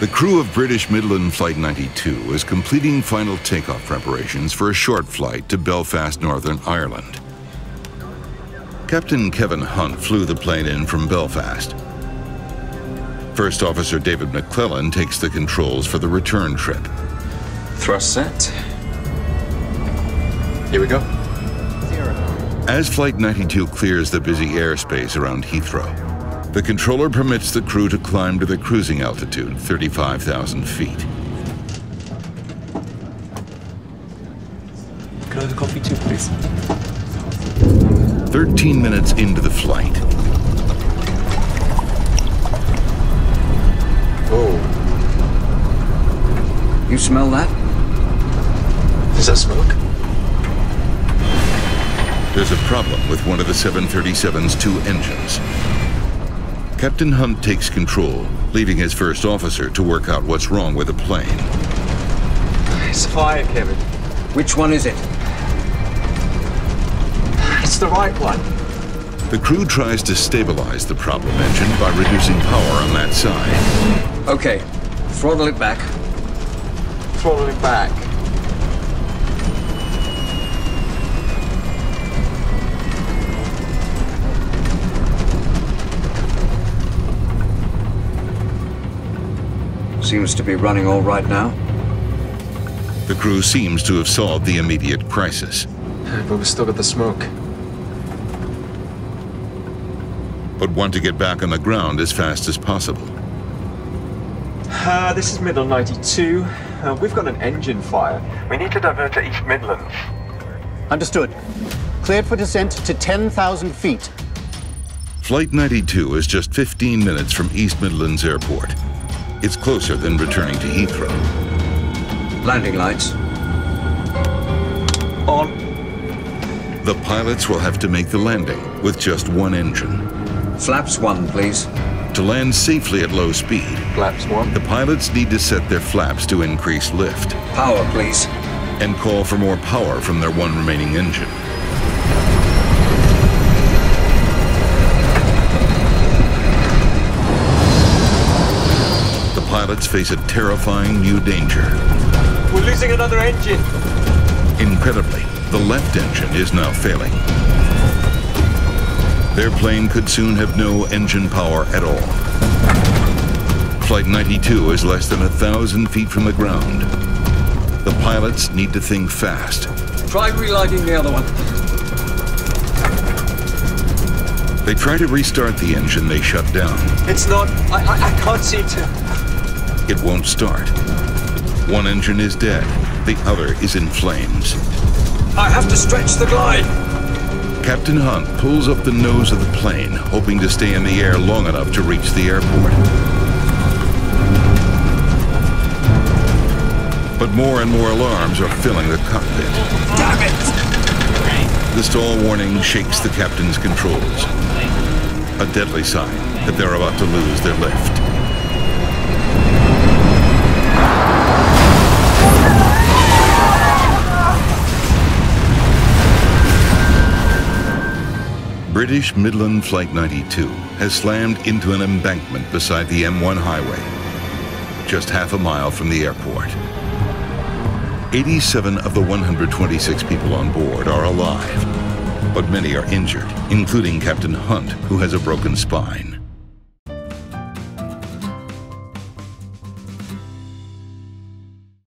The crew of British Midland Flight 92 is completing final takeoff preparations for a short flight to Belfast, Northern Ireland. Captain Kevin Hunt flew the plane in from Belfast. First Officer David McClelland takes the controls for the return trip. Thrust set. Here we go. As Flight 92 clears the busy airspace around Heathrow, the controller permits the crew to climb to the cruising altitude, 35,000 feet. Can I have a coffee too, please? 13 minutes into the flight, Oh. You smell that? Is that smoke? there's a problem with one of the 737's two engines. Captain Hunt takes control, leaving his first officer to work out what's wrong with the plane. It's fire, Kevin. Which one is it? It's the right one. The crew tries to stabilize the problem engine by reducing power on that side. Okay, throttle it back. Throttle it back. Seems to be running all right now. The crew seems to have solved the immediate crisis. But we still got the smoke. but want to get back on the ground as fast as possible. Uh, this is Midland 92. Uh, we've got an engine fire. We need to divert to East Midlands. Understood. Cleared for descent to 10,000 feet. Flight 92 is just 15 minutes from East Midlands Airport. It's closer than returning to Heathrow. Landing lights. On. The pilots will have to make the landing with just one engine. Flaps one, please. To land safely at low speed, Flaps one. the pilots need to set their flaps to increase lift Power, please. and call for more power from their one remaining engine. Face a terrifying new danger. We're losing another engine. Incredibly, the left engine is now failing. Their plane could soon have no engine power at all. Flight 92 is less than a thousand feet from the ground. The pilots need to think fast. Try relighting the other one. They try to restart the engine they shut down. It's not. I, I, I can't seem to. It won't start. One engine is dead. The other is in flames. I have to stretch the glide. Captain Hunt pulls up the nose of the plane, hoping to stay in the air long enough to reach the airport. But more and more alarms are filling the cockpit. Damn it! The stall warning shakes the captain's controls. A deadly sign that they're about to lose their lift. British Midland Flight 92 has slammed into an embankment beside the M1 highway, just half a mile from the airport. 87 of the 126 people on board are alive, but many are injured, including Captain Hunt, who has a broken spine.